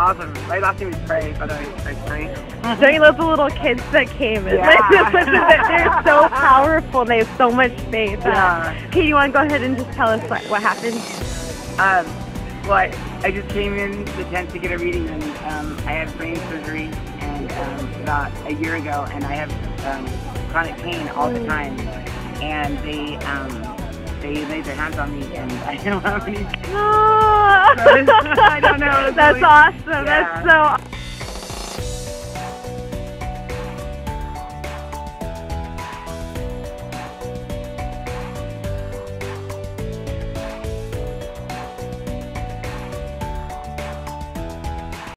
awesome. My last name is Trey, by the way. Like Trey. So you love the little kids that came in. Yeah. They're so powerful. They have so much faith. Yeah. Okay, you want to go ahead and just tell us what, what happened? Um, well, I, I just came in the tent to get a reading, and um, I had brain surgery and um, about a year ago, and I have um, chronic pain all the time. And they um, they laid their hands on me, and I don't have any. That's awesome. Yeah. That's so